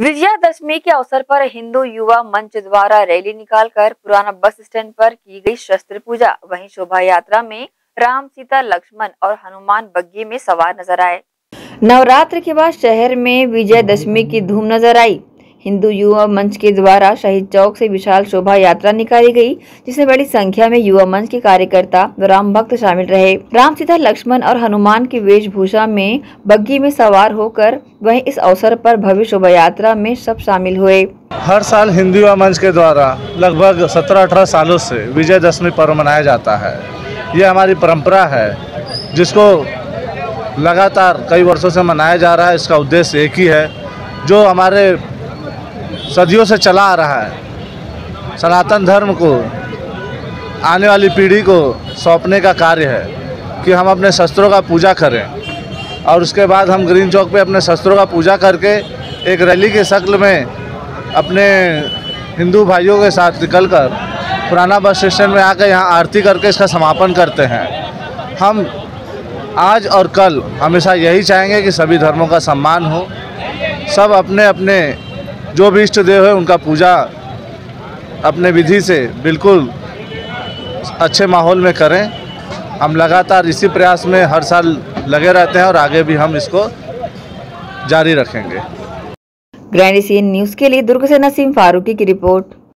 विजयादशमी के अवसर पर हिंदू युवा मंच द्वारा रैली निकालकर पुराना बस स्टैंड पर की गई शस्त्र पूजा। वहीं शोभा यात्रा में राम, सीता, लक्ष्मण और हनुमान बग्गी में सवार नज़र आए। नवरात्र के बाद शहर में विजयदशमी की धूम नज़र आई। हिंदू युवा मंच के द्वारा शहीद चौक से विशाल शोभा यात्रा निकाली गई, जिसमें बड़ी संख्या में युवा मंच के कार्यकर्ता राम भक्त शामिल रहे। राम सीता, लक्ष्मण और हनुमान की वेशभूषा में बग्गी में सवार होकर वहीं इस अवसर पर भव्य शोभा यात्रा में सब शामिल हुए। हर साल हिंदू युवा मंच के द्वारा लगभग 17-18 सालों से विजयदशमी पर्व मनाया जाता है। ये हमारी परंपरा है, जिसको लगातार कई वर्षों से मनाया जा रहा है, इसका उद्देश्य एक ही है, जो हमारे सदियों से चला आ रहा है। सनातन धर्म को, आने वाली पीढ़ी को सौंपने का कार्य है कि हम अपने शस्त्रों का पूजा करें और उसके बाद हम ग्रीन चौक पे अपने शस्त्रों का पूजा करके एक रैली के शक्ल में अपने हिंदू भाइयों के साथ निकलकर पुराना बस स्टैंड में आकर यहाँ आरती करके इसका समापन करते हैं। हम आज और कल हमेशा यही चाहेंगे कि सभी धर्मों का सम्मान हो। सब अपने अपने जो भी इष्ट देव है, उनका पूजा अपने विधि से बिल्कुल अच्छे माहौल में करें। हम लगातार इसी प्रयास में हर साल लगे रहते हैं और आगे भी हम इसको जारी रखेंगे। ग्रैंड न्यूज़ के लिए दुर्ग से नसीम फारूकी की रिपोर्ट।